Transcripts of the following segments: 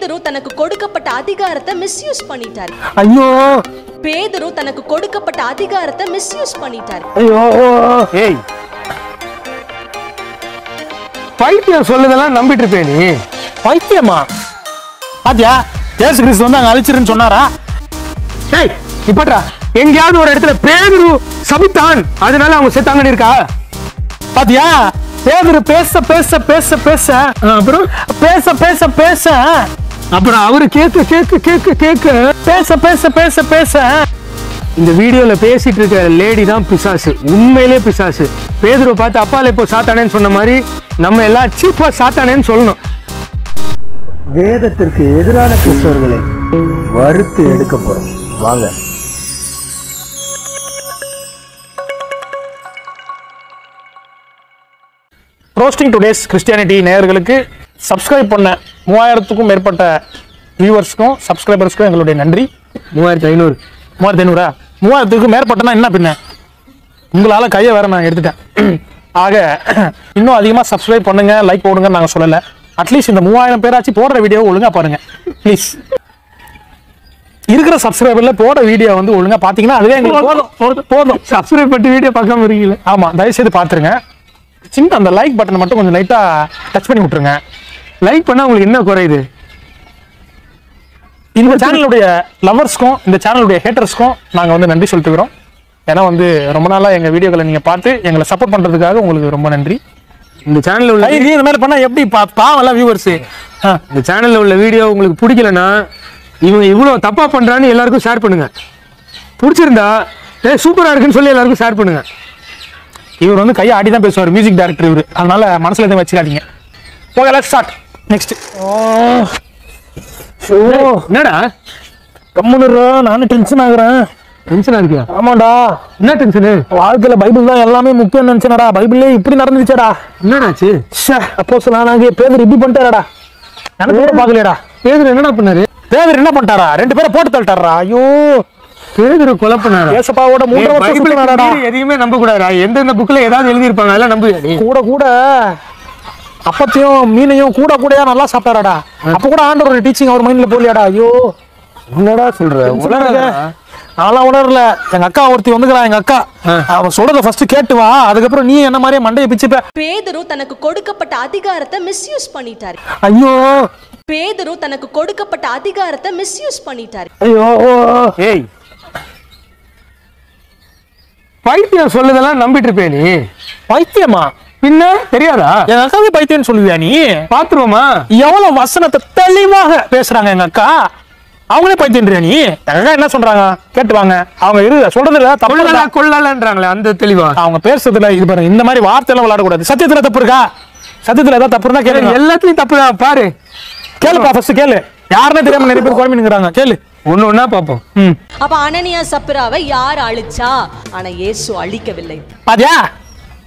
பேதுரு தனக்கு கொடுக்கப்பட்ட அதிகாரத்தை மிஸ்யூஸ் பண்ணிட்டாரு. ஐயோ! பேதுரு தனக்கு கொடுக்கப்பட்ட அதிகாரத்தை மிஸ்யூஸ் பண்ணிட்டாரு. ஐயோ! ஏய்! பைத்தியம் சொல்லுதெல்லாம் நம்பிட்டு இருப்பே நீ. பைத்தியமா? பாத்தியா? ஏசு கிறிஸ்து வந்து அங்க அழிச்சிருன்னு சொன்னாரா? ஏய் இப்பட்றா எங்கேயாவது ஒரு இடத்துல பேதுரு சபித்தான். அதனால அவங்க செத்தாங்கன்னு இருக்கா? பாத்தியா? பேதுரு பேச பேச பேச பேச. அப்புறம்? பேச பேச பேச. அப்புறம் அவரு கேக்கு கேக்கு கேக்கு கேக்கு. பேச பேச பேச பேச. இந்த வீடியோல பேசிட்டு இருக்க லேடி தான் பிசாசு. உண்மையிலே பிசாசு. பேதுருவை பார்த்து அப்பால இப்போ சாத்தானேன்னு சொன்ன மாதிரி நம்ம எல்லாம் சீப்பா சாத்தானேன்னு சொல்லணும். வேதத்திற்கு எதிரான கிறிஸ்தவர்களை வறுத்து எடுக்க போறோம். வாங்க. ரோஸ்டிங் டுடேஸ் கிறிஸ்டியானிட்டி நேயர்களுக்கு சப்ஸ்கிரைப் பண்ண மூவாயிரத்துக்கும் மேற்பட்ட வியூவர்ஸ்க்கும் சப்ஸ்கிரைபர்ஸ்க்கும் எங்களுடைய நன்றி. மூவாயிரத்தி ஐநூறு. மூவாயிரத்தி ஐநூறா? மூவாயிரத்துக்கு மேற்பட்டனா என்ன பின்ன? உங்களால கையை வேற நான் எடுத்துட்டேன். ஆக இன்னும் அதிகமாக சப்ஸ்கிரைப் பண்ணுங்க லைக் போடுங்கன்னு நாங்கள் சொல்லலை. அட்லீஸ்ட் இந்த மூவாயிரம் பேராச்சும் போடுற வீடியோ ஒழுங்கா பாருங்க. ப்ளீஸ் இருக்கிற சப்ஸ்கிரைபர்ல போட வீடியோ வந்து ஒழுங்கா பாத்தீங்கன்னா அதுவே எங்களுக்கு போதும் போதும், சப்ஸ்கிரைப் பண்ணி வீடியோ பார்க்காம இருக்கீங்களே. ஆமா தயவு செய்து பாத்துருங்க சின்ன அந்த லைக் பட்டனை மட்டும் கொஞ்சம் லைட்டா டச் பண்ணி விட்டுருங்க. லைக் பண்ணா உங்களுக்கு என்ன குறையுது இந்த சேனலுடைய லவர்ஸ்க்கும் இந்த சேனலுடைய ஹேட்டர்ஸ்க்கும் நாங்க வந்து நன்றி சொல்லிட்டுக்கிறோம். ஏன்னா வந்து ரொம்ப நாளா எங்க வீடியோக்களை நீங்க பார்த்து எங்களை சப்போர்ட் பண்றதுக்காக உங்களுக்கு ரொம்ப நன்றி. இந்த சேனல்ல உள்ள லைக் இந்த மாதிரி பண்ணா எப்படி பா- பாவம் வியூவர்ஸ் இந்த சேனல்ல உள்ள வீடியோ உங்களுக்கு பிடிக்கலனா இவங்க இவ்வளவு தப்பா பண்றான்னு எல்லாருக்கும் ஷேர் பண்ணுங்க. பிடிச்சிருந்தா ஏ சூப்பரா இருக்குன்னு சொல்லி எல்லாருக்கும் ஷேர் பண்ணுங்க. இவர் வந்து கையை ஆடி தான் பேசுவார் மியூசிக் டைரக்டர் இவர். அதனால மனசுல எதுவும் வச்சுக்காதீங்க. ஓகே லெட்ஸ் ஸ்டார்ட் நெக்ஸ்ட் ஓ. என்னடா? கம்முனுறா நானும் டென்ஷன் ஆகுறேன். டென்ஷனா இருக்கியா? ஆமாண்டா. என்ன டென்ஷனு வாழ்க்கையில பைபிள் தான் எல்லாமே முக்கியம் நினைச்சேனடா. பைபிள்லே இப்படி நடந்துச்சேடா. என்னடாச்சு? அப்போ நாங்க பேதர் இப்படி பண்ணிட்டாரடா. எனக்கு கூட பாக்கலையடா பேதர் என்னடா பண்ணாரு? பேதர் என்ன பண்ணிட்டாரா? ரெண்டு பேரை போட்டு தள்ளிட்டாரா? ஐயோ. பேதர் கொலை பண்ணாரா? ஏசப்பாவோட மூன்று வருஷம் எதையுமே நம்ப கூடாதா எந்தெந்த புக்ல ஏதாவது எழுதி இருப்பாங்க அதெல்லாம் நம்புவியா கூட கூட. அப்பத்தையும் மீனையும் கூட கூடயா நல்லா சாப்பிட்டாராடா. அப்ப கூட ஆண்டவரோட டீச்சிங் அவர் மைண்ட்ல போலியாடா ஐயோ. என்னடா சொல்ற? அதெல்லாம் உணரல. எங்க அக்கா ஒருத்தி வந்துக்கிறா எங்க அக்கா. அவன் சொல்றத ஃபர்ஸ்ட் கேட்டு வா. அதுக்கப்புறம் நீ என்ன மாதிரியே மண்டையை பிச்சுப்ப பேதுரு தனக்கு கொடுக்கப்பட்ட அதிகாரத்தை மிஸ்யூஸ் பண்ணிட்டாரு. ஐயோ. பேதுரு தனக்கு கொடுக்கப்பட்ட அதிகாரத்தை மிஸ்யூஸ் பண்ணிட்டாரு. ஐயோ. ஏய். பைத்தியம் சொல்லுதெல்லாம் நம்பிட்டு இருப்பே நீ? பைத்தியமா? பின்ன? தெரியாதா? எங்க அக்காவே பைத்தியம்னு சொல்லுவியா நீ? பாத்துருவோமா? எவ்வளவு வசனத்தை தெளிவாக பேசுறாங்க எங்க அக்கா? அவங்களே பைத்தியன்றியா நீ? எங்க அக்கா என்ன சொல்றாங்க? கேட்டு வாங்க. அவங்க இரு சொல்றதுல தப்பு இல்ல. கொள்ளலன்றாங்களே அந்த தெளிவா? அவங்க பேசுறதுல இது பாருங்க இந்த மாதிரி வார்த்தை எல்லாம் விளையாடக்கூடாது. சத்தியத்துல தப்பு இருக்கா? சத்தியத்துல ஏதாவது தப்பு இருந்தா கேளுங்க. எல்லாத்துலயும் தப்புதான் பாரு. கேளுப்பா ஃபர்ஸ்ட் கேளு. யாருன்னே தெரியாம நிறைய பேர் குழம்பினுங்கிறாங்க கேளு. ஒண்ணு ஒண்ணா பாப்போம். அப்ப அனனியா சப்ராவை யார் அழிச்சா? ஆனா இயேசு அழிக்கவில்லை. பாத்தியா?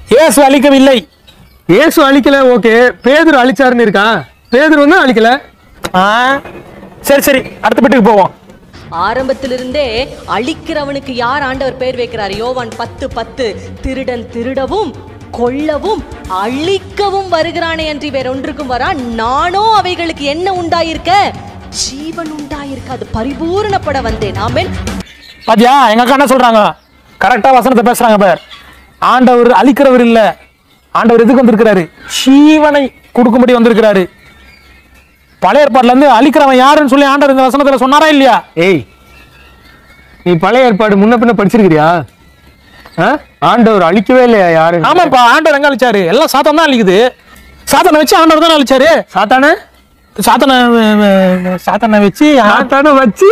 இயேசு அழிக்கவில்லை. இயேசு அழிக்கல ஓகே. பேதுரு அழிச்சாருன்னு இருக்கா? பேதுரு வந்து அழிக்கல. ஆ, சரி சரி. அடுத்த பெட்டுக்கு போவோம். ஆரம்பத்திலிருந்தே அழிக்கிறவனுக்கு யார் ஆண்டவர் பேர் வைக்கிறார்? யோவான் பத்து பத்து. திருடன் திருடவும் கொல்லவும் அழிக்கவும் வருகிறானே அன்றி வேற ஒன்றுக்கும் வரா. நானோ அவைகளுக்கு என்ன உண்டாயிருக்க? ஜீவன் உண்டாயிருக்க. அது பரிபூரணப்பட வந்தேன். ஆமென். பாத்தியா? எங்க அக்கா என்ன சொல்றாங்க? கரெக்டா வசனத்தை பேசுறாங்க பார். ஆண்டவர் அழிக்கிறவர் இல்ல. ஆண்டவர் எதுக்கு வந்திருக்கிறாரு? ஜீவனை கொடுக்கும்படி வந்திருக்கிறாரு. பழைய ஏற்பாட்டுல இருந்து அழிக்கிறவன் யாருன்னு சொல்லி ஆண்டவர் இந்த வசனத்துல சொன்னாரா இல்லையா? ஏய் நீ பழைய ஏற்பாடு முன்ன பின்ன படிச்சிருக்கிறியா? ஆண்டவர் அழிக்கவே இல்லையா யாரு ஆமாப்பா ஆண்டவர் எங்க அழிச்சாரு? எல்லாம் சாத்தான் தான் அழிக்குது. சாத்தானை வச்சு ஆண்டவர் தான் அழிச்சாரு? சாத்தானே? சாத்தனை சாத்தனை வச்சு சாத்தானே வச்சு?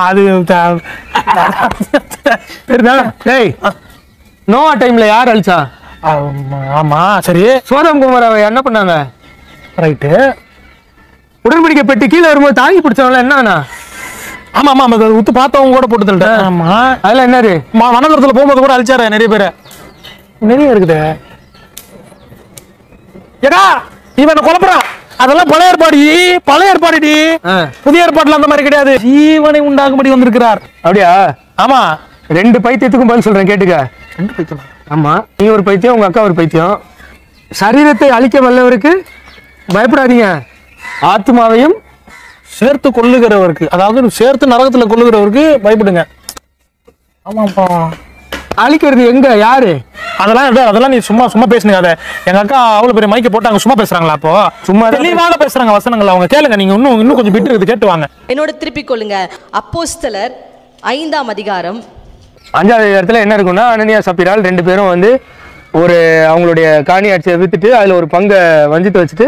அது த- தெரியுதா டேய் நோவா டைம்ல யார் அழிச்சா? ஆமா, சரி. சோதம் குமாராவை என்ன பண்ணாங்க? ரைட்டு உடன்படிக்கை பெட்டி கீழே வரும்போது தாங்கி பிடிச்சவங்கள என்ன ஆனா? ஆமா ஆமா அதை உத்து பார்த்தவங்க கூட போட்டு தள்ளிட்டேன் ஆமா. அதெல்லாம் என்னது? வனதுரத்துல போகும்போது கூட அழிச்சாரு நிறைய பேரை. நிறைய இருக்குது. ஏடா இவன் குழப்பறான் அதெல்லாம் பழைய ஏற்பாடு பழைய ஏற்பாடுடி. புதிய ஏற்பாடுல அந்த மாதிரி கிடையாது. ஜீவனை உண்டாகும்படி வந்திருக்கிறார். அப்படியா? ஆமா. ரெண்டு பைத்தியத்துக்கும் பதில் சொல்றேன் கேட்டுக்க. ரெண்டு பைத்தியம்? ஆமா. நீ ஒரு பைத்தியம் உங்க அக்கா ஒரு பைத்தியம். சரீரத்தை அழிக்க வல்லவருக்கு பயப்படாதீங்க. ஆத்மாவையும் சேர்த்து கொள்ளுகிறவருக்கு அதாவது சேர்த்து நரகத்துல கொள்ளுகிறவருக்கு பயப்படுங்க. ஆமாப்பா. அழிக்கிறது எங்க? யாரு? அதெல்லாம் அதெல்லாம் நீ சும்மா சும்மா பேசுனீங்க. அதை எங்க அக்கா அவ்வளவு பெரிய மைக்க போட்டாங்க சும்மா பேசுறாங்களா அப்போ? சும்மா தெளிவாக பேசுறாங்க வசனங்கள் அவங்க. கேளுங்க நீங்க இன்னும் இன்னும் கொஞ்சம் பிட்டு இருக்குது கேட்டு வாங்க. என்னோட திருப்பிக் கொள்ளுங்க. அப்போஸ்தலர் ஐந்தாம் அதிகாரம் அஞ்சாவது இடத்துல என்ன இருக்கும்னா அனனியா சப்பிரால் ரெண்டு பேரும் வந்து ஒரு அவங்களுடைய காணி ஆட்சியை விற்றுட்டு அதில் ஒரு பங்கை வஞ்சித்து வச்சுட்டு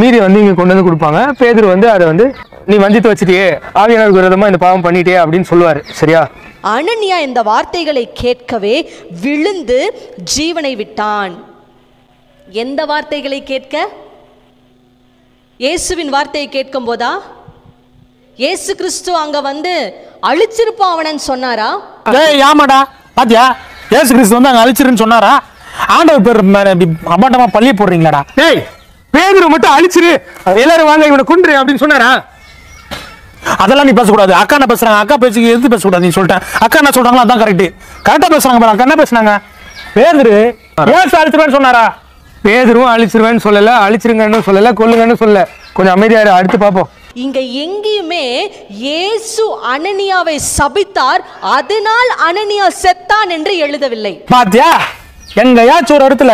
மீதி வந்து இங்கே கொண்டு வந்து கொடுப்பாங்க. பேதர் வந்து அதை வந்து நீ வஞ்சித்து வச்சிட்டியே ஆவியானவருக்கு விரதமாக இந்த பாவம் பண்ணிட்டே அப்படின்னு சொல்லுவார். சரியா? அனன்யா இந்த வார்த்தைகளை கேட்கவே விழுந்து ஜீவனை விட்டான். எந்த வார்த்தைகளை கேட்க? இயேசுவின் வார்த்தையை கேட்கும் போதா இயேசு கிறிஸ்து அங்க வந்து அழிச்சிருப்பான் அவனன்னு சொன்னாரா? ஏய் ஆமாடா. பாத்தியா? ஏசு கிறிஸ்து வந்து அங்க அழிச்சிருன்னு சொன்னாரா? ஆண்டவர் பேர் மேல இப்படி அபாண்டமா பள்ளி போடுறீங்களாடா. டேய் பேதுரு மட்டும் அழிச்சிரு. எல்லாரும் வாங்க இவனை கொன்று அப்படின்னு சொன்னாரா? அதெல்லாம் நீ பேசக்கூடாது. அக்கா என்ன பேசுறாங்க? அக்கா பேசி எது பேசக்கூடாது? நீ சொல்லிட்டேன் அக்கா என்ன சொல்றாங்களோ அதான் கரெக்ட் கரெக்டா பேசுறாங்க பாரு. அக்கா என்ன பேசுனாங்க பேதுரு ஏசு அழிச்சிருவேன்னு சொன்னாரா? பேதரும் அழிச்சிருவேன்னு சொல்லல. அழிச்சிருங்கன்னு சொல்லல. கொல்லுங்கன்னு சொல்லல. கொஞ்சம் அமைதியாரு அடுத்து பார்ப்போம். இங்க எங்கேயுமே இயேசு அனனியாவை சபித்தார் அதனால் அனனியா செத்தான் என்று எழுதவில்லை. பாத்தியா? எங்கேயாச்சும் ஒரு இடத்துல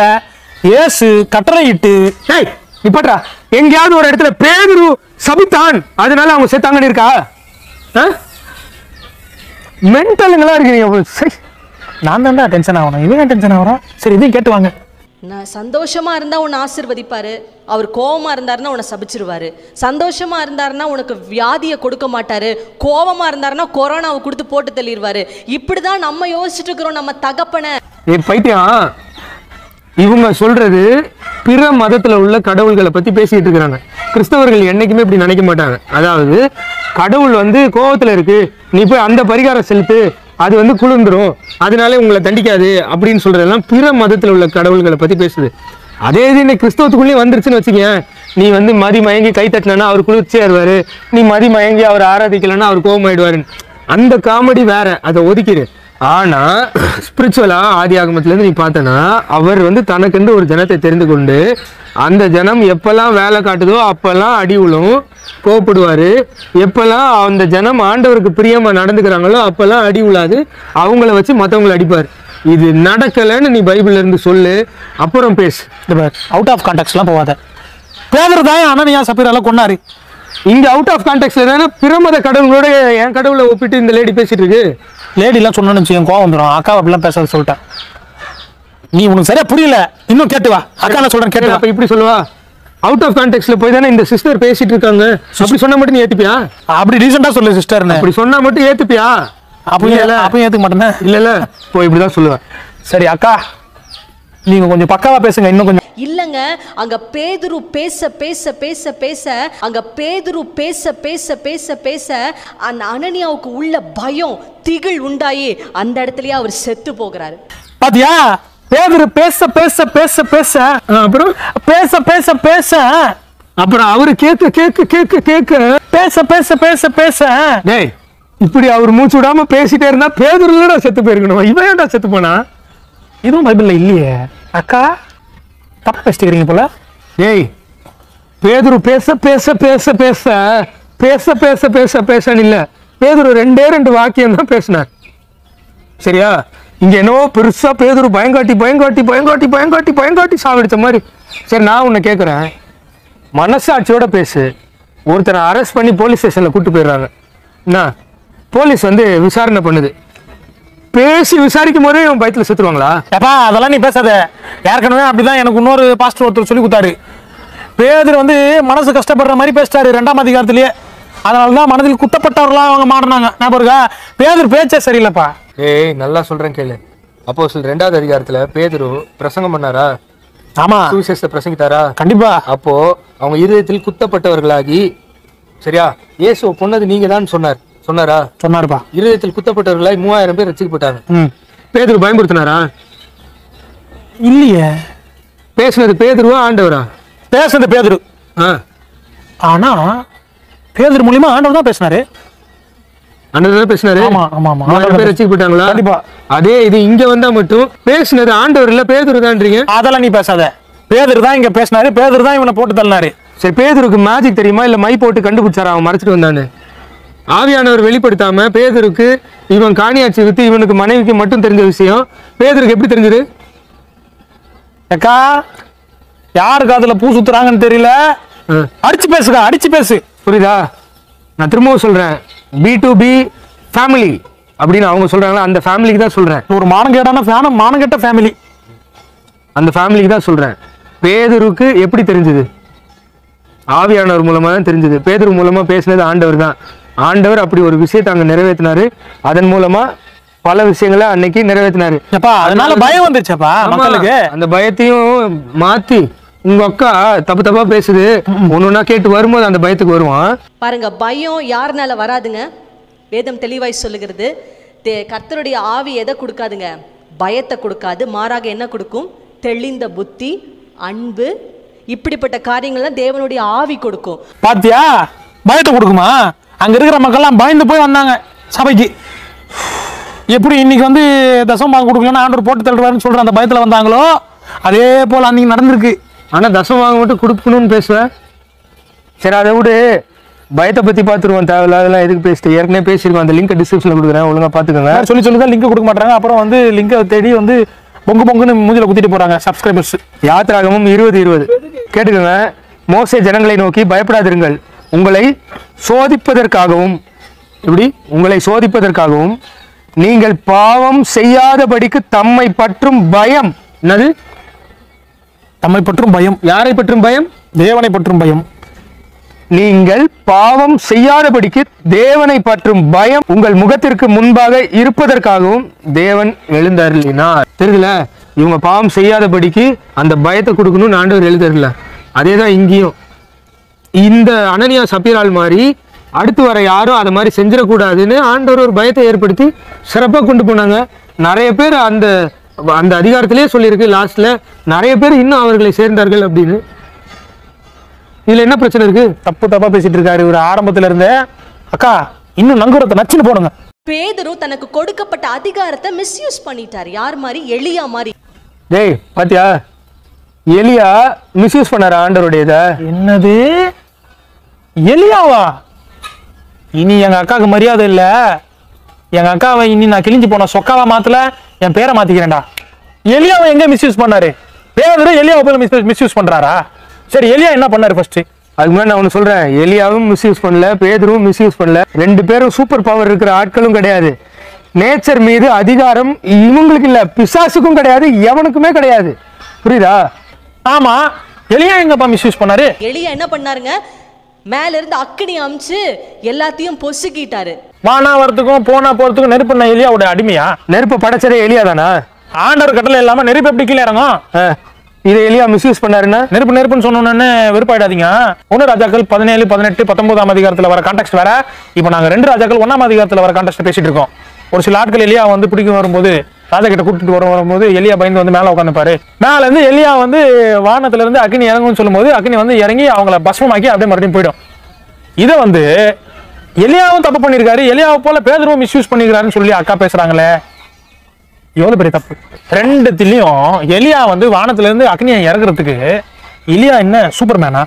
இயேசு கட்டளையிட்டு டேய் நிப்பாட்றா எங்கேயாவது ஒரு இடத்துல பேதுரு சபித்தான் அதனால அவங்க செத்தாங்கன்னு இருக்கா? மென்டலுங்களா இருக்கீங்க. நான் தான்டா டென்ஷன் ஆகணும். இவங்க டென்ஷன் ஆகிறோம் சரி இதையும் கேட்டு வாங்க. நான் சந்தோஷமாக இருந்தால் உன்னை ஆசிர்வதிப்பார். அவர் கோபமாக இருந்தாருன்னா உன்னை சபிச்சிருவார். சந்தோஷமாக இருந்தாருன்னா உனக்கு வியாதியை கொடுக்க மாட்டார். கோபமாக இருந்தாருன்னா கொரோனாவை கொடுத்து போட்டு தள்ளிடுவாரு இப்படிதான் நம்ம யோசிச்சுட்டு இருக்கிறோம் நம்ம தகப்பனை. பைத்தியம் இவங்க சொல்றது பிற மதத்தில் உள்ள கடவுள்களை பற்றி பேசிகிட்டு இருக்கிறாங்க. கிறிஸ்தவர்கள் என்னைக்குமே இப்படி நினைக்க மாட்டாங்க. அதாவது கடவுள் வந்து கோபத்தில் இருக்குது நீ போய் அந்த பரிகாரம் செலுத்து. அது வந்து குளிர்ந்துரும். அதனால உங்களை தண்டிக்காது அப்படின்னு சொல்கிறதெல்லாம் பிற மதத்தில் உள்ள கடவுள்களை பற்றி பேசுது. அதே இது இந்த கிறிஸ்தவத்துக்குள்ளேயே வந்துருச்சுன்னு வச்சுக்கேன் நீ வந்து மதி மயங்கி கை தட்டினா அவர் குளிர்ச்சியாக இருவார். நீ மதி மயங்கி அவர் ஆராதிக்கலைன்னா அவர் கோபமாயிடுவாரு அந்த காமெடி வேற. அதை ஒதுக்கிடு. ஆனா ஸ்பிரிச்சுவலா ஆதி ஆகமத்திலேருந்து நீ பார்த்தனா அவர் வந்து தனக்கென்று ஒரு ஜனத்தை தெரிந்து கொண்டு அந்த ஜனம் எப்பெல்லாம் வேலை காட்டுதோ அப்பெல்லாம் அடி விழும் கோவப்படுவாரு. எப்பெல்லாம் அந்த ஜனம் ஆண்டவருக்கு பிரியமா நடந்துக்கிறாங்களோ அப்பெல்லாம் அடி விழாது அவங்கள வச்சு மற்றவங்களை அடிப்பார். இது நடக்கலைன்னு நீ பைபிள்ல இருந்து சொல்லு. அப்புறம் பேசு. அவுட் ஆஃப் கான்டாக்ட்ஸ்லாம் போகாத. பேதர் தான் அனனியா சப்பீரெல்லாம் கொண்டாரு இங்க அவுட் ஆஃப் கான்டெக்ட்ல தானே பிரமத கடவுளோட என் கடவுளை ஒப்பிட்டு இந்த லேடி பேசிட்டு இருக்கு. லேடிலாம் சொன்னோன்னு வச்சுக்கோங்க கோவம் வந்துடும் அக்கா அப்படிலாம் பேசாத சொல்லிட்டேன். நீ உனக்கு சரியா புரியல? இன்னும் கேட்டு வா. அக்கா என்ன சொல்றேன் கேட்டு அப்ப இப்படி சொல்லுவா? அவுட் ஆஃப் கான்டெக்ட்ல போய் தானே இந்த சிஸ்டர் பேசிட்டு இருக்காங்க. அப்படி சொன்னா மட்டும் நீ ஏத்துப்பியா? அப்படி ரீசெண்டா சொல்லு சிஸ்டர்னு அப்படி சொன்னா மட்டும் ஏத்துப்பியா? அப்பயும் இல்ல அப்பயும் ஏத்துக்க மாட்டேனே இல்ல இல்ல போய் இப்படிதான் சொல்லுவேன் சரி அக்கா. நீங்க கொஞ்சம் பக்காவா பேசுங்க இன்னும் கொஞ்சம் இல்லங்க அங்க பேதுரு பேச பேச பேச பேச அங்க பேதுரு பேச பேச பேச பேச அந்த அனனியாவுக்கு உள்ள பயம் திகில் உண்டாயி அந்த இடத்துலயே அவர் செத்து போகிறாரு பாத்தியா பேதர் பேச பேச பேச பேச அப்புறம் பேச பேச பேச அப்புறம் அவரு கேட்க கேட்க கேட்க கேட்க பேச பேச பேச பேச டேய் இப்படி அவர் மூச்சு விடாம பேசிட்டே இருந்தா பேதுருலடா செத்து போயிருக்கணும் இவன் ஏன்டா செத்து போனா இதுவும் பைபிளில் இல்லையே. அக்கா தப்பா பேசிக்கிறீங்க போல. ஏய் பேதுரு பேச பேச பேச பேச. பேச பேச பேச பேசன்னு இல்லை. பேதுரு ரெண்டே ரெண்டு வாக்கியம் தான் பேசினார். சரியா? இங்கே என்னவோ பெருசாக பேதுரு பயங்காட்டி பயங்காட்டி பயங்காட்டி பயங்காட்டி பயங்காட்டி சாவடித்த மாதிரி. சரி நான் உன்னை கேட்குறேன் மனசாட்சியோட பேசு. ஒருத்தரை அரெஸ்ட் பண்ணி போலீஸ் ஸ்டேஷனில் கூட்டு போயிடுறாங்க. என்ன? போலீஸ் வந்து விசாரணை பண்ணுது. பேசி விசாரிக்கும் போதே இவன் பயத்துல செத்துருவாங்களா? ஏப்பா அதெல்லாம் நீ பேசாத. ஏற்கனவே அப்படிதான் எனக்கு இன்னொரு பாஸ்டர் ஒருத்தர் சொல்லி கொடுத்தாரு. பேதர் வந்து மனசு கஷ்டப்படுற மாதிரி பேசிட்டாரு ரெண்டாம் அதிகாரத்திலேயே. அதனால தான் மனதில் குத்தப்பட்டவர்களா அவங்க மாறினாங்க. ஞாபகம் இருக்கா? பேதர் பேச்சே சரியில்லைப்பா. ஏய் நல்லா சொல்றேன் கேளு. அப்போ சில ரெண்டாவது அதிகாரத்துல பேதுரு பிரசங்கம் பண்ணாரா? ஆமா. சுவிசேஷத்தை பிரசங்கித்தாரா? கண்டிப்பா. அப்போ அவங்க இருதயத்தில் குத்தப்பட்டவர்களாகி சரியா? இயேசு பொன்னது நீங்க தான் சொன்னார். சொன்னாரா? சொன்னாருப்பா. இருதயத்தில் குத்தப்பட்டவர்களாய் மூவாயிரம் பேர் ரசிக்கப்பட்டாங்க. பேதுரு பயன்படுத்தினாரா? இல்லையே. பேசுனது பேதுருவா ஆண்டவரா? பேசுனது பேதரு. ஆ. ஆனா பேதர் மூலியமா ஆண்டவர் தான் பேசினாரு. ஆண்டவர் தான் பேசினாரு? ஆமா ஆமா ஆமா. பேர் ரசிக்கப்பட்டாங்களா? கண்டிப்பா. அதே இது இங்க வந்தா மட்டும் பேசுனது ஆண்டவர் இல்ல பேதுரு தான்றீங்க. அதெல்லாம் நீ பேசாத. பேதர் தான் இங்க பேசினாரு பேதர் தான் இவனை போட்டு தள்ளினாரு. சரி பேதுருக்கு மேஜிக் தெரியுமா? இல்ல மை போட்டு கண்டுபிடிச்சாரா? அவன் மறைச்சிட்டு வந்தான்னு ஆவியானவர் வெளிப்படுத்தாம பேதுருக்கு இவன் காணியாட்சி வித்து இவனுக்கு மனைவிக்கு மட்டும் தெரிஞ்ச விஷயம். பேதுருக்கு எப்படி தெரிஞ்சது? அக்கா யாருக்கு அதுல பூ சுத்துறாங்கன்னு தெரியல. அடிச்சு பேசுக்கா அடிச்சு பேசு. புரியுதா? நான் திரும்பவும் சொல்றேன். பி டு பி ஃபேமிலி அப்படின்னு அவங்க சொல்றாங்களா அந்த ஃபேமிலிக்கு தான் சொல்றேன். ஒரு மானங்கேடான ஃபேன மானங்கெட்ட ஃபேமிலி அந்த ஃபேமிலிக்கு தான் சொல்றேன். பேதுருக்கு எப்படி தெரிஞ்சது? ஆவியானவர் மூலமா தான் தெரிஞ்சது. பேதுரு மூலமா பேசினது ஆண்டவர் தான். ஆண்டவர் அப்படி ஒரு விஷயத்தை அங்க நிறைவேற்றினாரு. அதன் மூலமா பல விஷயங்களை அன்னைக்கு நிறைவேற்றினாரு. அதனால பயம் வந்துருச்சப்பா ஆமா, மக்களுக்கு? அந்த பயத்தையும் மாத்தி உங்க அக்கா தப்பு தப்பா பேசுது. ஒன்னொன்னா கேட்டு வரும்போது அந்த பயத்துக்கு வருவான். பாருங்க பயம் யாருனால வராதுங்க? வேதம் தெளிவாய் சொல்லுகிறது. தே- கர்த்தருடைய ஆவி எதை கொடுக்காதுங்க? பயத்தை கொடுக்காது. மாறாக என்ன கொடுக்கும்? தெளிந்த புத்தி அன்பு இப்படிப்பட்ட காரியங்கள்லாம் தேவனுடைய ஆவி கொடுக்கும். பாத்தியா? பயத்தை கொடுக்குமா? அங்க இருக்கிற மக்கள்லாம் பயந்து போய் வந்தாங்க சபைக்கு. எப்படி இன்னைக்கு வந்து தசம் பாகம் கொடுக்கலன்னா ஆண்டவர் போட்டு தள்ளுவாருன்னு சொல்ற அந்த பயத்துல வந்தாங்களோ அதே போல அன்னைக்கு நடந்திருக்கு. ஆனா தசம் வாங்க மட்டும் கொடுக்கணும்னு பேசுவேன் சரி அதை விடு. பயத்தை பத்தி பார்த்துருவோம். தேவையில்லாதெல்லாம் எதுக்கு பேசிட்டு? ஏற்கனவே பேசியிருக்கோம். அந்த லிங்க் டிஸ்கிரிப்ஷன்ல கொடுக்குறேன். ஒழுங்கா பாத்துக்கோங்க வேற சொல்லி சொல்லி தான் லிங்க் கொடுக்க மாட்டாங்க. அப்புறம் வந்து லிங்கை தேடி வந்து பொங்கு பொங்குன்னு மூஞ்சில குத்திட்டு போறாங்க சப்ஸ்கிரைபர்ஸ் யாத்திராகமும் இருபது இருபது. கேட்டுக்கோங்க. மோசே ஜனங்களை நோக்கி பயப்படாதிருங்கள். உங்களை சோதிப்பதற்காகவும் இப்படி உங்களை சோதிப்பதற்காகவும் நீங்கள் பாவம் செய்யாதபடிக்கு தம்மை பற்றும் பயம். என்னது? தம்மை பற்றும் பயம். யாரை பற்றும் பயம்? தேவனை பற்றும் பயம். நீங்கள் பாவம் செய்யாதபடிக்கு தேவனை பற்றும் பயம். உங்கள் முகத்திற்கு முன்பாக இருப்பதற்காகவும் தேவன் எழுந்தருளினார். தெரியல இவங்க பாவம் செய்யாதபடிக்கு அந்த பயத்தை கொடுக்கணும்னு ஆண்டவர் எழுதறல அதே தான் இங்கேயும். இந்த அனனியா சப்பீரால் மாதிரி அடுத்து வர யாரும் அதை மாதிரி செஞ்சிடக்கூடாதுன்னு ஆண்டவர் ஒரு பயத்தை ஏற்படுத்தி சிறப்பாக கொண்டு போனாங்க. நிறைய பேர் அந்த அந்த அதிகாரத்திலே சொல்லியிருக்கு லாஸ்ட்ல நிறைய பேர் இன்னும் அவர்களை சேர்ந்தார்கள் அப்படின்னு. இதுல என்ன பிரச்சனை இருக்கு? தப்பு தப்பா பேசிட்டு இருக்காரு இவர் ஆரம்பத்துல இருந்தே. அக்கா இன்னும் நங்குரத்தை நச்சுன்னு போடுங்க. பேதுரு தனக்கு கொடுக்கப்பட்ட அதிகாரத்தை மிஸ்யூஸ் பண்ணிட்டார். யார் மாதிரி? எளியா மாதிரி. டேய் பாத்தியா? எலியா மிஸ்யூஸ் பண்ணாரு ஆண்டவருடையத. என்னது? எலியாவா? இனி எங்க அக்காவுக்கு மரியாதை இல்ல. எங்க அக்காவை இனி நான் கிழிஞ்சு போன சொக்காவா மாத்தல என் பேரை மாத்திக்கிறேன்டா. எலியாவை எங்க மிஸ்யூஸ் பண்ணாரு? பேதரு எலியாவை போய் மிஸ் மிஸ்யூஸ் பண்றாரா? சரி எலியா என்ன பண்ணாரு ஃபர்ஸ்ட் அதுக்கு முன்னாடி நான் ஒன்று சொல்றேன். எலியாவும் மிஸ்யூஸ் பண்ணல பேதரும் மிஸ்யூஸ் பண்ணல. ரெண்டு பேரும் சூப்பர் பவர் இருக்கிற ஆட்களும் கிடையாது. நேச்சர் மீது அதிகாரம் இவங்களுக்கு இல்ல பிசாசுக்கும் கிடையாது எவனுக்குமே கிடையாது. புரியுதா? ஆமா எலியா எங்கப்பா மிஸ்யூஸ் பண்ணாரு? எளியா என்ன பண்ணாருங்க? மேல இருந்து அக்கினி அமிச்சு எல்லாத்தையும் பொசுக்கிட்டாரு. வானா வரத்துக்கும் போனா போறதுக்கும் நெருப்பு நான் எலியாவோட அடிமையா? நெருப்பை படைச்சதே எலியா தானா? ஆண்டவர் கட்டளை இல்லாம நெருப்பு எப்படி கீழே இறங்கும்? ஆ, இதை எலியா மிஸ்யூஸ் பண்ணாருன்னா நெருப்பு நெருப்புன்னு சொன்னோன்னு வெறுப்பாயிடாதீங்க. ஒன்று ராஜாக்கள் பதினேழு பதினெட்டு பத்தொன்பதாம் அதிகாரத்தில் வர கான்டெக்ட் வேற. இப்போ நாங்கள் ரெண்டு ராஜாக்கள் ஒன்றாம் அதிகாரத்தில் வர கான்டெக்ட் பேசிட்டு இருக்கோம். ஒரு சில ஆட்கள் எலியா வந்து பிடிக்கும் வரும்போது ராஜகிட்ட கூட்டிட்டு வர வரும்போது எலியா பயந்து வந்து மேலே உட்காந்துப்பாரு மேல இருந்து எலியா வந்து வானத்துல இருந்து அக்னி இறங்கும்னு சொல்லும்போது அக்னி வந்து இறங்கி அவங்கள பஸ்மமாக்கி அப்படியே மறுபடியும் போயிடும். இதை வந்து எலியாவும் தப்பு பண்ணியிருக்காரு எலியாவை போல பேதரும் மிஸ்யூஸ் பண்ணிருக்காருன்னு சொல்லி அக்கா பேசுறாங்களே. எவ்வளவு பெரிய தப்பு? ரெண்டுத்திலையும் எலியா வந்து வானத்துல இருந்து அக்னியை இறங்குறதுக்கு எலியா என்ன சூப்பர்மேனா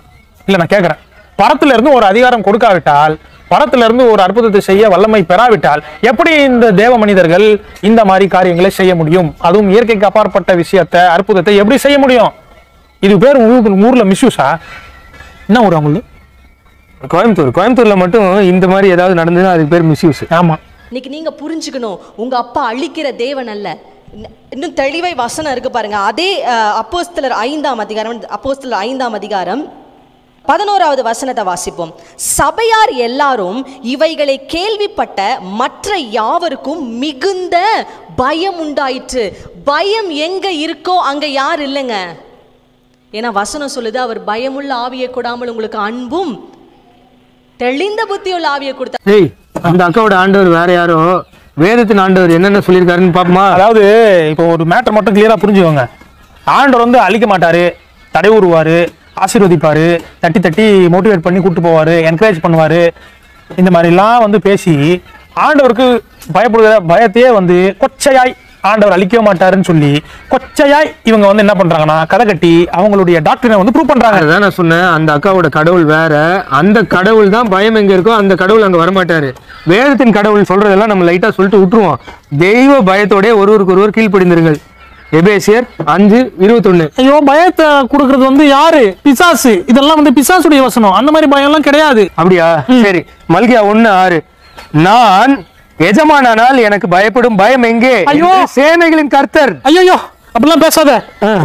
இல்ல நான் கேக்குறேன். படத்துல இருந்து ஒரு அதிகாரம் கொடுக்காவிட்டால் பரத்துல இருந்து ஒரு அற்புதத்தை செய்ய வல்லமை பெறாவிட்டால் எப்படி இந்த தேவ மனிதர்கள் இந்த மாதிரி காரியங்களை செய்ய முடியும்? அதுவும் இயற்கைக்கு அப்பாற்பட்ட விஷயத்தை அற்புதத்தை எப்படி செய்ய முடியும்? இது பேர் ஊர் ஊர்ல மிஸ்யூஸா என்ன ஊர் அவங்களுக்கு கோயம்புத்தூர். கோயம்புத்தூர்ல மட்டும் இந்த மாதிரி ஏதாவது நடந்ததுன்னா அதுக்கு பேர் மிஸ்யூஸ் ஆமா. இன்னைக்கு நீங்க புரிஞ்சுக்கணும் உங்க அப்பா அழிக்கிற தேவன் அல்ல. இன்ன- இன்னும் தெளிவை வசனம் இருக்கு பாருங்க. அதே அப்போஸ்தலர் ஐந்தாம் அதிகாரம் அப்போஸ்தலர் ஐந்தாம் அதிகாரம். பதினோராவது வசனத்தை வாசிப்போம். சபையார் எல்லாரும் இவைகளை கேள்விப்பட்ட மற்ற யாவருக்கும் மிகுந்த பயம் உண்டாயிற்று. பயம் எங்க இருக்கோ அங்க யார் இல்லைங்க? ஏன்னா வசனம் சொல்லுது அவர் பயமுள்ள ஆவியை கொடாமல் உங்களுக்கு அன்பும் தெளிந்த புத்தியுள்ள ஆவியை கொடுத்த டேய் அந்த அக்காவோட ஆண்டவர் வேற யாரோ? வேதத்தின் ஆண்டவர் என்னென்ன சொல்லியிருக்காருன்னு பாப்போமா? அதாவது இப்போ ஒரு மேட்டர் மட்டும் கிளியரா புரிஞ்சுக்கோங்க. ஆண்டவர் வந்து அழிக்க மாட்டாரு தடை உருவாரு. ஆசீர்வதிப்பார் தட்டி தட்டி மோட்டிவேட் பண்ணி கூட்டு போவார் என்கரேஜ் பண்ணுவார். இந்த மாதிரிலாம் வந்து பேசி ஆண்டவருக்கு பயப்படுகிற பயத்தையே வந்து கொச்சையாய் ஆண்டவர் அழிக்க மாட்டாருன்னு சொல்லி கொச்சையாய் இவங்க வந்து என்ன பண்றாங்கன்னா கதை கட்டி அவங்களுடைய டாக்டரை வந்து ப்ரூவ் பண்றாங்க. அதுதான் நான் சொன்னேன் அந்த அக்காவோட கடவுள் வேற. அந்த கடவுள் தான் பயம் எங்க இருக்கோ அந்த கடவுள் அங்க வரமாட்டாரு. வேதத்தின் கடவுள் சொல்றதெல்லாம் நம்ம லைட்டா சொல்லிட்டு விட்டுருவோம். தெய்வ பயத்தோட ஒருவருக்கு ஒருவர் கீழ்ப்படிந்திருங்கள். எபேசியர் அஞ்சு இருபத்தொன்னு. ஐயோ பயத்தை கொடுக்கறது வந்து யாரு? பிசாசு. இதெல்லாம் வந்து பிசாசுடைய வசனம். அந்த மாதிரி பயம் எல்லாம் கிடையாது. அப்படியா? சரி. மல்கியா ஒண்ணு ஆறு. நான் எஜமானானால் எனக்கு பயப்படும் பயம் எங்கே? ஐயோ! சேனைகளின் கர்த்தர். ஐயோ அப்படிலாம் பேசாத.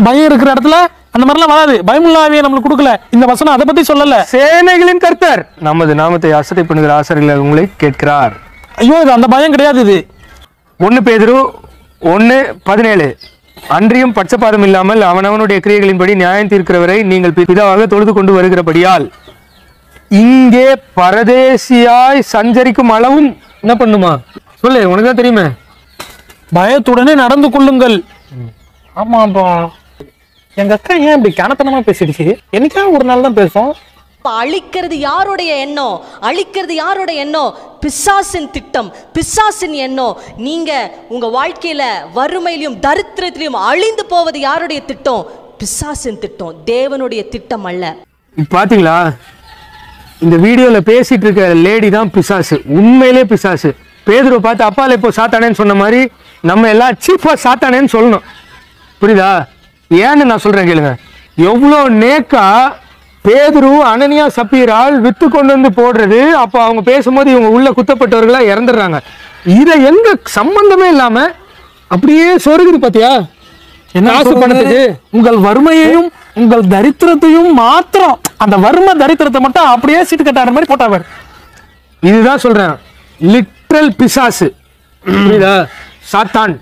பயம் இருக்கிற இடத்துல அந்த மாதிரிலாம் வராது. பயமுள்ளாவே நம்மளுக்கு கொடுக்கல. இந்த வசனம் அதை பத்தி சொல்லல. சேனைகளின் கர்த்தர். நமது நாமத்தை அசட்டை பண்ணுகிற ஆசிரியர்கள் உங்களை கேட்கிறார். ஐயோ இது அந்த பயம் கிடையாது இது. ஒன்னு பேதுரு ஒன்னு பதினேழு. அன்றியும் பட்சபாதம் இல்லாமல் அவனவனுடைய கிரியைகளின்படி நியாயம் தீர்க்கிறவரை நீங்கள் பிதாவாக தொழுது கொண்டு வருகிறபடியால் இங்கே பரதேசியாய் சஞ்சரிக்கும் அளவும் என்ன பண்ணுமா? சொல்லு உனக்கு தான் தெரியுமே. பயத்துடனே நடந்து கொள்ளுங்கள். ஆமாப்பா எங்க அக்கா ஏன் இப்படி கனத்தனமா பேசிடுச்சு? என்னைக்காவது ஒரு நாள் தான் பேசும். அப்போ அழிக்கிறது யாருடைய எண்ணம் அழிக்கிறது யாருடைய எண்ணம் பிசாசின் திட்டம் பிசாசின் எண்ணம் நீங்கள் உங்கள் வாழ்க்கையில் வறுமையிலையும் தரித்திரத்திலையும் அழிந்து போவது யாருடைய திட்டம்? பிசாசின் திட்டம். தேவனுடைய திட்டம் அல்ல. பார்த்தீங்களா இந்த வீடியோவில் பேசிகிட்டு இருக்க லேடி தான் பிசாசு. உண்மையிலே பிசாசு. பேதுருவை பார்த்து அப்பால இப்போ சாத்தானேன்னு சொன்ன மாதிரி நம்ம எல்லாம் சீஃபாக சாத்தானேன்னு சொல்லணும். புரியுதா? ஏன்னு நான் சொல்கிறேன் கேளுங்க. எவ்வளோ நேக்கா பேதுரு அனனியா சப்பீரால் வித்து கொண்டு வந்து போடுறது. அப்போ அவங்க பேசும்போது இவங்க உள்ள குத்தப்பட்டவர்களா இறந்துடுறாங்க. இதை எங்க சம்பந்தமே இல்லாம அப்படியே சொருகுது பாத்தியா? என்ன காசு? பணத்துக்கு. உங்கள் வறுமையையும் உங்கள் தரித்திரத்தையும் மாத்திரம் அந்த வறுமை தரித்திரத்தை மட்டும் அப்படியே சீட்டு கட்டாத மாதிரி போட்டாவர் இதுதான் சொல்றேன். லிட்ரல் பிசாசு. புரியுதா? சாத்தான்.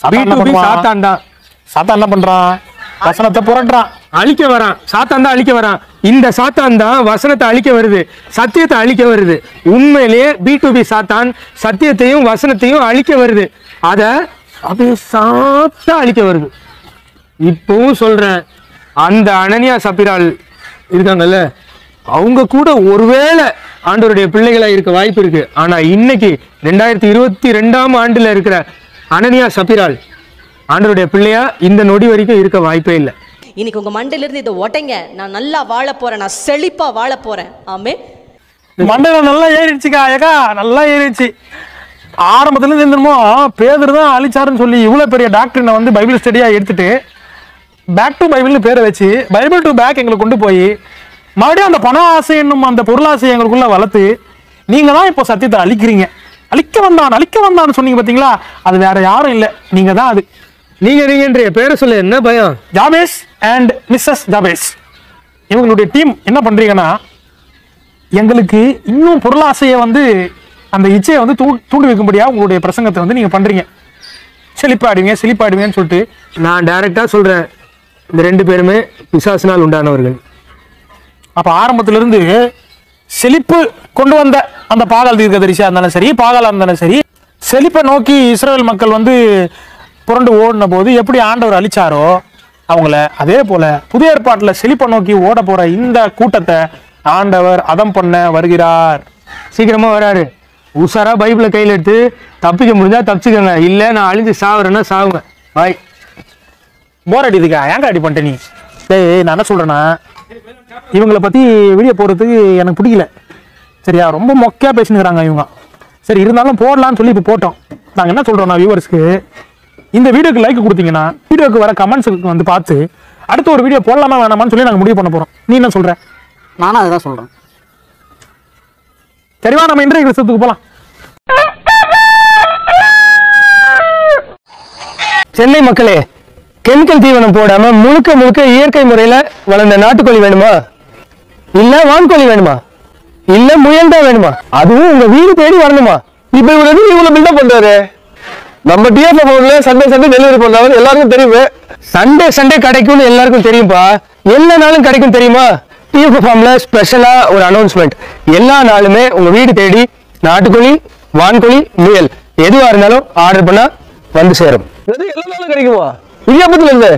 சாத்தான் என்ன B2B பண்ணுவான்? சாத்தான் தான். சாத்தான் என்ன பண்றான்? வசனத்தை புரட்டுறான். அழிக்க வரான். சாத்தான் தான் அழிக்க வரான். இந்த சாத்தான் தான் வசனத்தை அழிக்க வருது. சத்தியத்தை அழிக்க வருது. உண்மையிலேயே பி டு பி சாத்தான் சத்தியத்தையும் வசனத்தையும் அழிக்க வருது. அத அப்படியே சாத்தா அழிக்க வருது. இப்பவும் சொல்றேன். அந்த அனனியா சபிரால் இருக்காங்கல்ல அவங்க கூட ஒருவேளை ஆண்டவருடைய பிள்ளைகளா இருக்க வாய்ப்பு இருக்கு. ஆனா இன்னைக்கு ரெண்டாயிரத்தி இருபத்தி ரெண்டாம் ஆண்டுல இருக்கிற அனனியா சபிரால் ஆண்டவருடைய பிள்ளையா இந்த நொடி வரைக்கும் இருக்க வாய்ப்பே இல்லை. இன்னைக்கு உங்க மண்டையில இருந்து இதை உடைங்க நான் நல்லா வாழ போறேன். நான் செழிப்பா வாழ போறேன். ஆமே மண்டையில நல்லா ஏறிடுச்சுக்கா ஏக்கா நல்லா ஏறிடுச்சு. ஆரம்பத்துல இருந்து என்னமோ பேதர் தான் அழிச்சாருன்னு சொல்லி இவ்வளவு பெரிய டாக்டரினை வந்து பைபிள் ஸ்டடியா எடுத்துட்டு பேக் டு பைபிள்னு பேரை வச்சு பைபிள் டு பேக் எங்களை கொண்டு போய் மறுபடியும் அந்த பண ஆசை என்னும் அந்த பொருளாசை எங்களுக்குள்ள வளர்த்து நீங்க தான் இப்போ சத்தியத்தை அழிக்கிறீங்க. அழிக்க வந்தான் அழிக்க வந்தான்னு சொன்னீங்க பாத்தீங்களா அது வேற யாரும் இல்லை. நீங்க தான் அது. நீங்க நீங்கன்ற பேரை சொல்ல என்ன பயம்? ஜாபேஸ் அண்ட் மிஸ்ஸஸ் ஜாபேஸ் இவங்களுடைய டீம் என்ன பண்ணுறீங்கன்னா எங்களுக்கு இன்னும் பொருளாசையை வந்து அந்த இச்சையை வந்து தூ தூண்டி வைக்கும்படியாக உங்களுடைய பிரசங்கத்தை வந்து நீங்கள் பண்ணுறீங்க செழிப்பாடுவீங்க செழிப்பாடுவீங்கன்னு சொல்லிட்டு நான் டைரெக்டாக சொல்கிறேன் இந்த ரெண்டு பேருமே பிசாசினால் உண்டானவர்கள். அப்போ ஆரம்பத்துல இருந்து செழிப்பு கொண்டு வந்த அந்த பாகால் தீர்க்கதரிசியா இருந்தாலும் சரி பாகாலா இருந்தாலும் சரி செழிப்பை நோக்கி இஸ்ரேல் மக்கள் வந்து புரண்டு ஓடின போது எப்படி ஆண்டவர் அழிச்சாரோ அவங்கள அதே போல புதிய ஏற்பாட்டில் செழிப்பை நோக்கி ஓட போற இந்த கூட்டத்தை ஆண்டவர் அதம் பண்ண வருகிறார். சீக்கிரமா வராரு. உஷாரா பைபிளை கையில் எடுத்து தப்பிக்க முடிஞ்சா தப்பிச்சுக்கோங்க. இல்ல நான் அழிஞ்சு சாவுறேன்னா சாவுங்க. பாய். போர் அடிதுக்கா ஏங்க அடி பண்ணிட்ட நீ? டேய் நான் என்ன சொல்றேன்னா இவங்களை பத்தி வெளியே போடுறதுக்கு எனக்கு பிடிக்கல. சரியா? ரொம்ப மொக்கையா பேசினுக்கிறாங்க இவங்க. சரி இருந்தாலும் போடலான்னு சொல்லி இப்போ போட்டோம். நாங்கள் என்ன சொல்றோம்னா வியூவர்ஸ்க்கு இந்த வீடியோக்கு லைக் கொடுத்தீங்கன்னா வீடியோக்கு வர கமெண்ட்ஸுக்கு வந்து பார்த்து அடுத்த ஒரு வீடியோ போடலாமா வேணாமான்னு சொல்லி நாங்கள் முடிவு பண்ண போறோம். நீ என்ன சொல்ற? நானும் அதுதான் சொல்றேன். சரிவா நம்ம இன்றைய கிறிஸ்தத்துக்கு போலாம். சென்னை மக்களே கெமிக்கல் தீவனம் போடாம முழுக்க முழுக்க இயற்கை முறையில வளர்ந்த நாட்டுக்கோழி வேணுமா? இல்ல வான்கோழி வேணுமா? இல்ல முயல் தான் வேணுமா? அதுவும் உங்க வீடு தேடி வரணுமா? இப்ப எதுக்கு இவ்வளவு பில்டப் பண்றாரு? நம்ம டிஎஃப்ல போகல சண்டே சண்டே டெலிவரி பண்றாரு எல்லாருக்கும் தெரியுமே. சண்டே சண்டே கிடைக்கும்னு எல்லாருக்கும் தெரியும்பா? எல்லா நாளும் கிடைக்கும் தெரியுமா? டிஎஃப் ஃபார்ம்ல ஸ்பெஷலா ஒரு அனௌன்ஸ்மெண்ட் எல்லா நாளுமே உங்க வீடு தேடி நாட்டுக்கோழி வான்கோழி முயல் எதுவா இருந்தாலும் ஆர்டர் பண்ணா வந்து சேரும். எல்லா நாளும் கிடைக்குமா? இடியாப்பத்துல இருந்து.